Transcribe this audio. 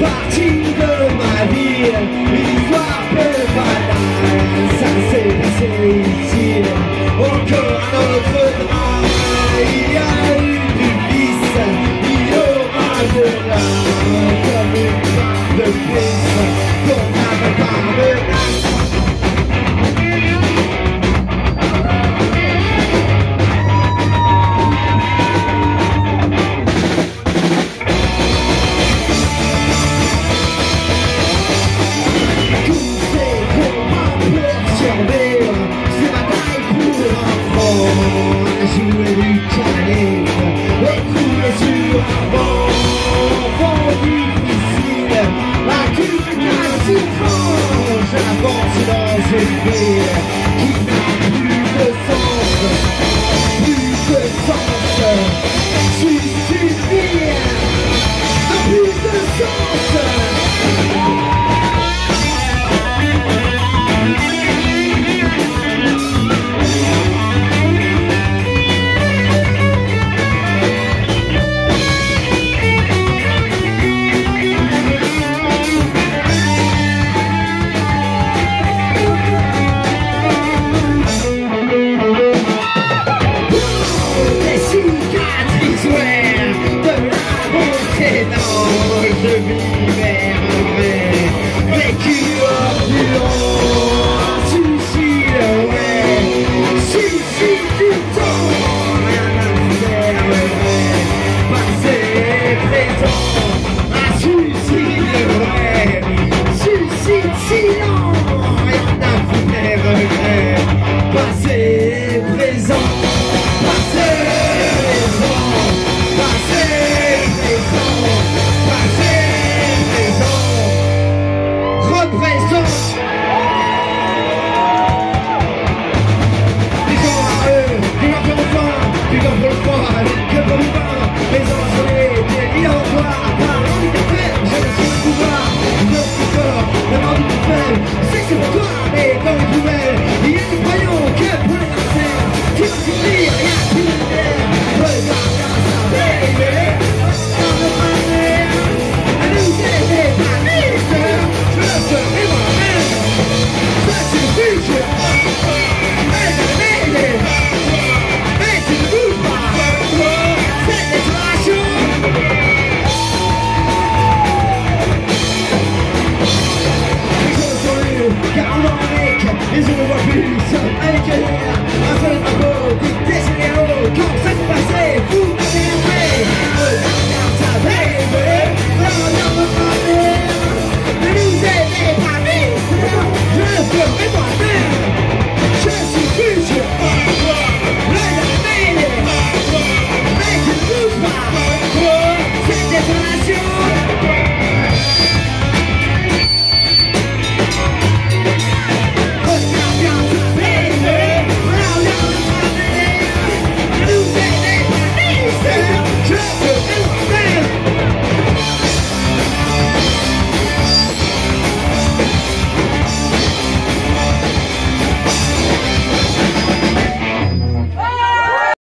partie de ma vie, une histoire peu banale, ça s'est passé ici, encore un autre drame, il y a eu du vice, il y aura de l'âme, comme une part de plus, is in nombre de vie vers vécu Comme on parle, les ensoleillés, les vies en toi, parlons du café, je That's